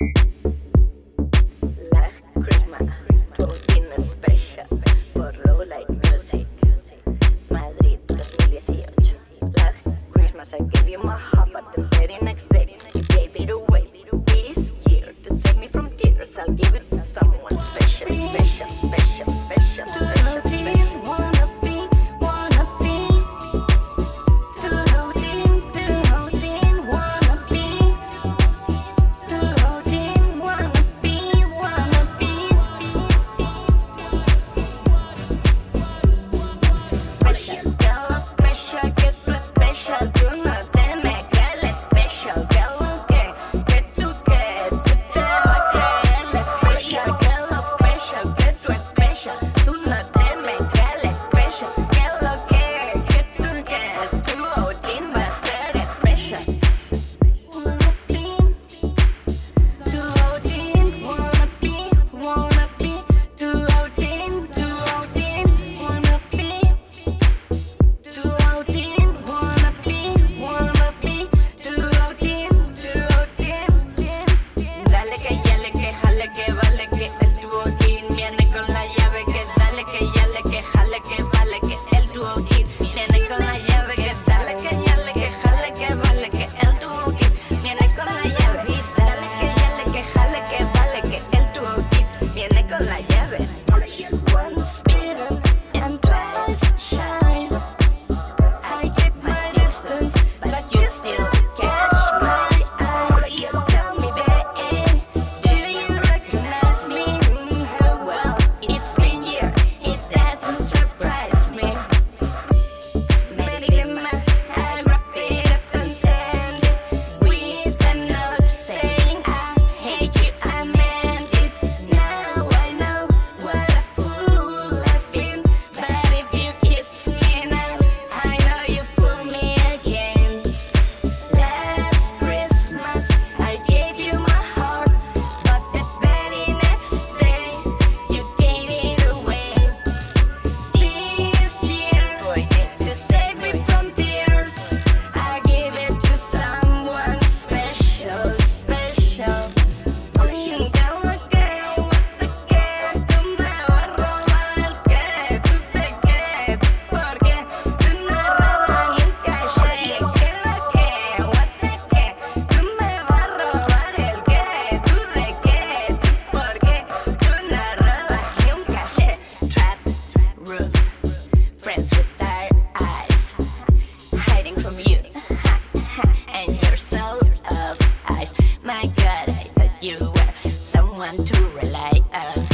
my God, I thought you were someone to rely on.